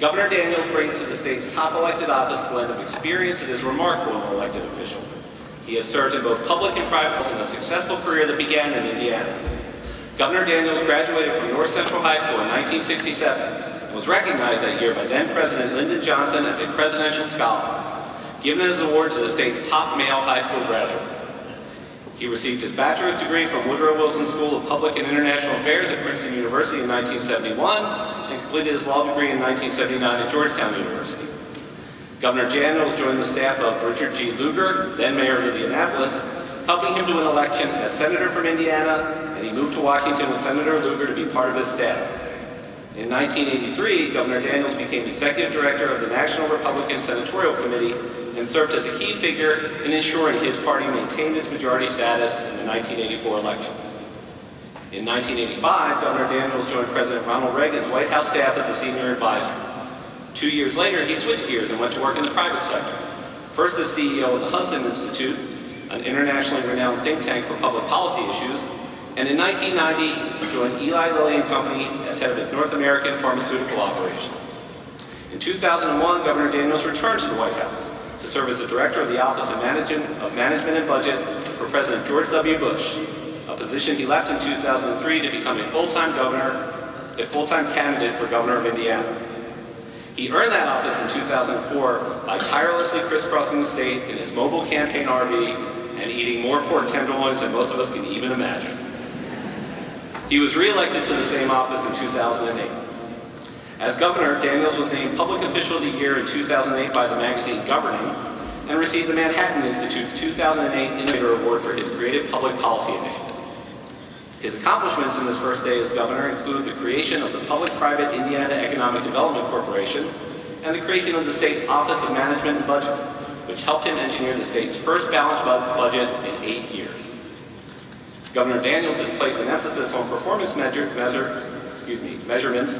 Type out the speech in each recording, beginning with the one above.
Governor Daniels brings to the state's top elected office a blend of experience that is remarkable an elected official. He has served in both public and private in a successful career that began in Indiana. Governor Daniels graduated from North Central High School in 1967 and was recognized that year by then President Lyndon Johnson as a Presidential Scholar, given an award to the state's top male high school graduate. He received his bachelor's degree from Woodrow Wilson School of Public and International Affairs at Princeton University in 1971 and completed his law degree in 1979 at Georgetown University. Governor Daniels joined the staff of Richard G. Lugar, then mayor of Indianapolis, helping him to an election as senator from Indiana, and he moved to Washington with Senator Lugar to be part of his staff. In 1983, Governor Daniels became executive director of the National Republican Senatorial Committee and served as a key figure in ensuring his party maintained its majority status in the 1984 elections. In 1985, Governor Daniels joined President Ronald Reagan's White House staff as a senior advisor. Two years later, he switched gears and went to work in the private sector, first as CEO of the Hudson Institute, an internationally renowned think tank for public policy issues, and in 1990, he joined Eli Lilly and Company as head of its North American pharmaceutical operations. In 2001, Governor Daniels returned to the White House to serve as the director of the Office of Management and Budget for President George W. Bush, a position he left in 2003 to become a full-time governor, a full-time candidate for governor of Indiana. He earned that office in 2004 by tirelessly crisscrossing the state in his mobile campaign RV and eating more pork tenderloins than most of us can even imagine. He was re-elected to the same office in 2008. As governor, Daniels was named Public Official of the Year in 2008 by the magazine Governing and received the Manhattan Institute's 2008 Innovator Award for his creative public policy initiatives. His accomplishments in his first day as governor include the creation of the Public-Private Indiana Economic Development Corporation and the creation of the state's Office of Management and Budget, which helped him engineer the state's first balanced budget in eight years. Governor Daniels has placed an emphasis on performance measure, measure, excuse me, measurements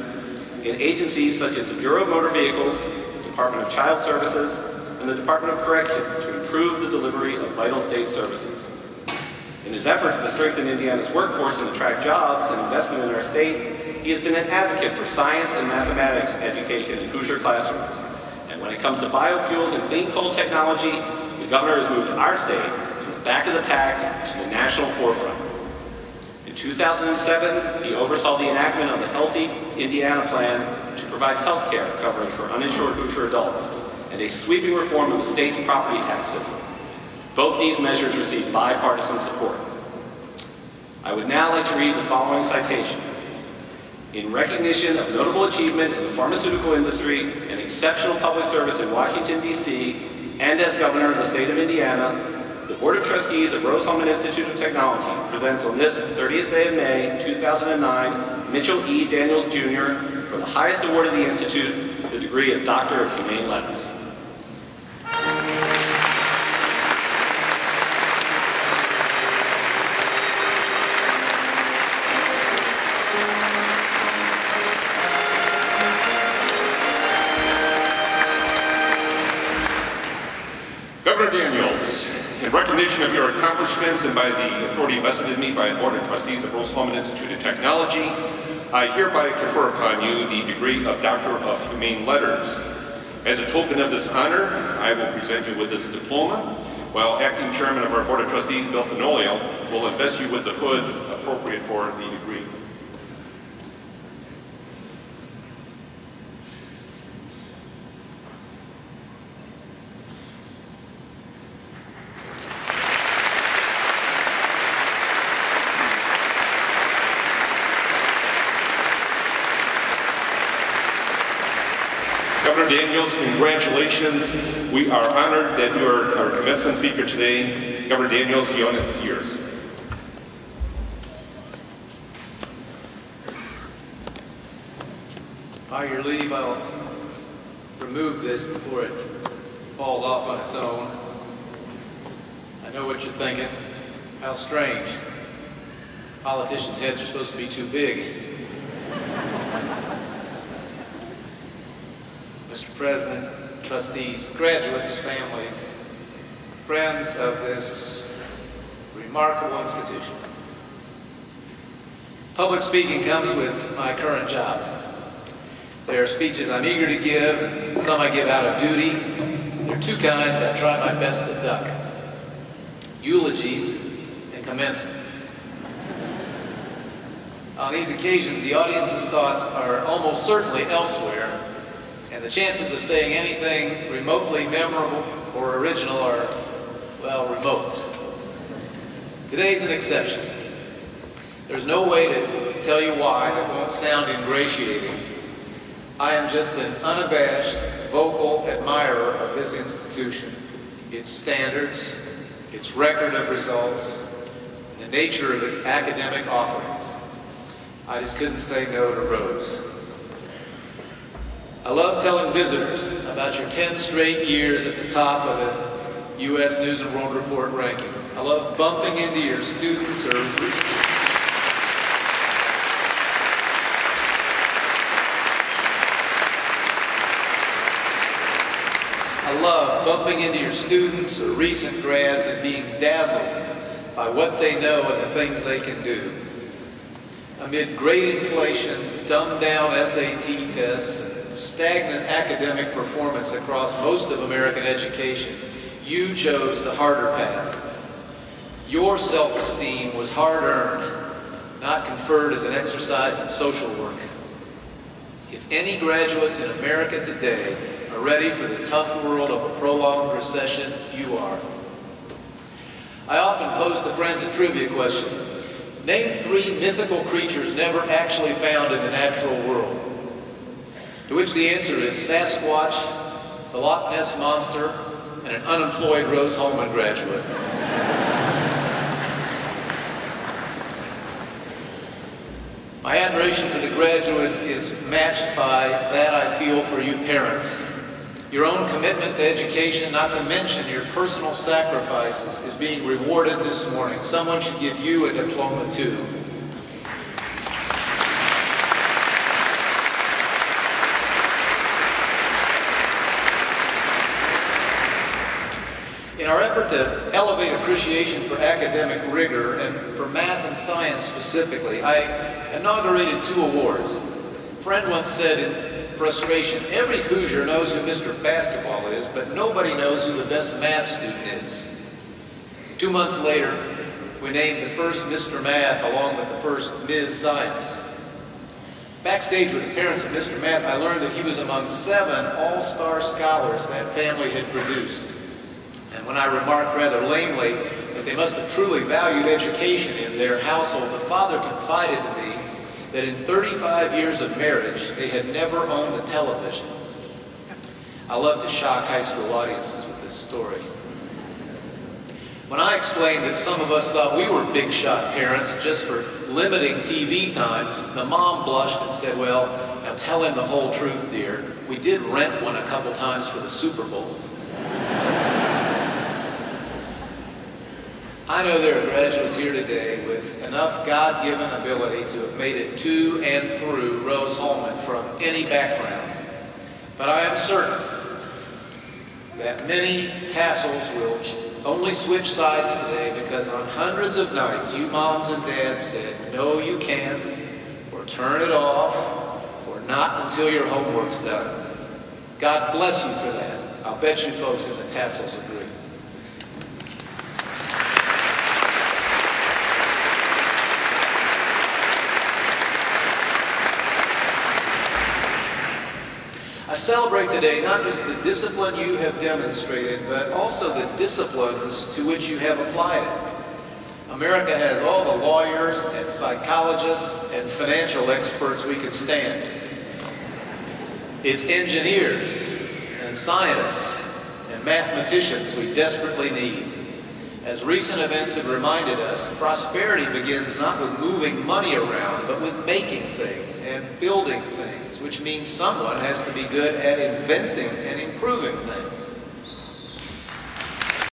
in agencies such as the Bureau of Motor Vehicles, Department of Child Services, and the Department of Corrections to improve the delivery of vital state services. In his efforts to strengthen Indiana's workforce and attract jobs and investment in our state, he has been an advocate for science and mathematics education in Hoosier classrooms. And when it comes to biofuels and clean coal technology, the governor has moved our state from the back of the pack to the national forefront. In 2007, he oversaw the enactment of the Healthy Indiana Plan to provide health care coverage for uninsured Hoosier adults and a sweeping reform of the state's property tax system. Both these measures received bipartisan support. I would now like to read the following citation. In recognition of notable achievement in the pharmaceutical industry and exceptional public service in Washington, D.C., and as governor of the state of Indiana, the Board of Trustees of Rose-Hulman Institute of Technology presents on this 30th day of May, 2009, Mitchell E. Daniels, Jr. for the highest award of the Institute, the degree of Doctor of Humane Letters. Governor Daniels, in recognition of your accomplishments and by the authority vested in me by the Board of Trustees of Rose-Hulman Institute of Technology, I hereby confer upon you the degree of Doctor of Humane Letters. As a token of this honor, I will present you with this diploma, while Acting Chairman of our Board of Trustees, Bill Fenoglio, will invest you with the hood appropriate for the degree. Governor Daniels, congratulations. We are honored that you are our commencement speaker today. Governor Daniels, the honor is yours. By your leave, I'll remove this before it falls off on its own. I know what you're thinking. How strange. Politicians' heads are supposed to be too big. Mr. President, trustees, graduates, families, friends of this remarkable institution. Public speaking comes with my current job. There are speeches I'm eager to give, some I give out of duty. There are two kinds I try my best to duck. Eulogies and commencements. On these occasions, the audience's thoughts are almost certainly elsewhere, and the chances of saying anything remotely memorable or original are, well, remote. Today's an exception. There's no way to tell you why that won't sound ingratiating. I am just an unabashed, vocal admirer of this institution, its standards, its record of results, the nature of its academic offerings. I just couldn't say no to Rose. I love telling visitors about your 10 straight years at the top of the U.S. News and World Report rankings. I love bumping into your students or I love bumping into your students or recent grads and being dazzled by what they know and the things they can do. Amid great inflation, dumbed down SAT tests, stagnant academic performance across most of American education, you chose the harder path. Your self-esteem was hard-earned, not conferred as an exercise in social work. If any graduates in America today are ready for the tough world of a prolonged recession, you are. I often pose to friends a trivia question. Name three mythical creatures never actually found in the natural world. To which the answer is Sasquatch, the Loch Ness Monster, and an unemployed Rose-Hulman graduate. My admiration for the graduates is matched by that I feel for you parents. Your own commitment to education, not to mention your personal sacrifices, is being rewarded this morning. Someone should give you a diploma too. In our effort to elevate appreciation for academic rigor and for math and science specifically, I inaugurated two awards. A friend once said in frustration, every Hoosier knows who Mr. Basketball is, but nobody knows who the best math student is. Two months later, we named the first Mr. Math along with the first Ms. Science. Backstage with the parents of Mr. Math, I learned that he was among seven all-star scholars that family had produced. And when I remarked rather lamely that they must have truly valued education in their household, the father confided to me that in 35 years of marriage, they had never owned a television. I love to shock high school audiences with this story. When I explained that some of us thought we were big shot parents just for limiting TV time, the mom blushed and said, well, now tell him the whole truth, dear. We did rent one a couple times for the Super Bowl. I know there are graduates here today with enough God-given ability to have made it to and through Rose-Hulman from any background. But I am certain that many tassels will only switch sides today because on hundreds of nights you moms and dads said, no you can't, or turn it off, or not until your homework's done. God bless you for that. I'll bet you folks in the tassels agree. I celebrate today not just the discipline you have demonstrated, but also the disciplines to which you have applied it. America has all the lawyers and psychologists and financial experts we could stand. It's engineers and scientists and mathematicians we desperately need. As recent events have reminded us, prosperity begins not with moving money around, but with making things and building things, which means someone has to be good at inventing and improving things.